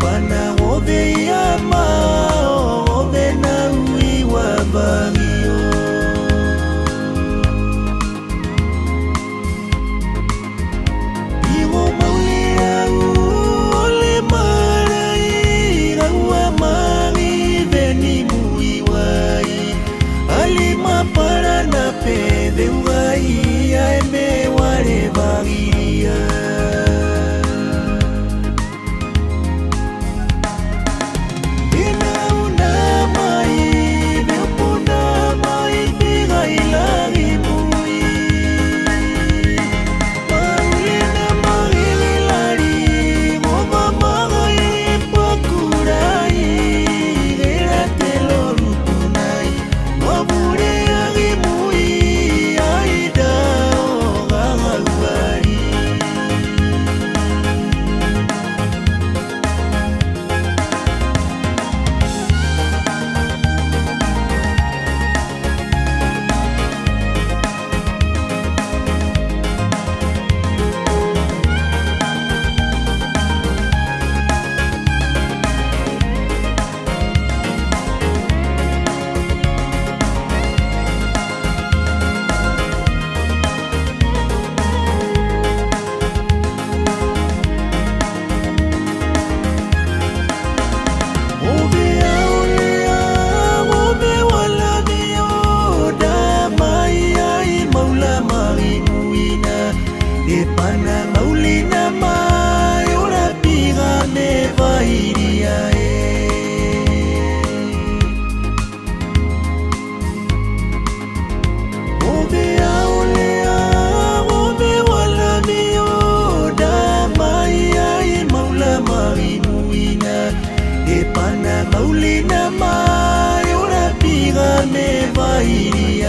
panahon de yam. পাইনি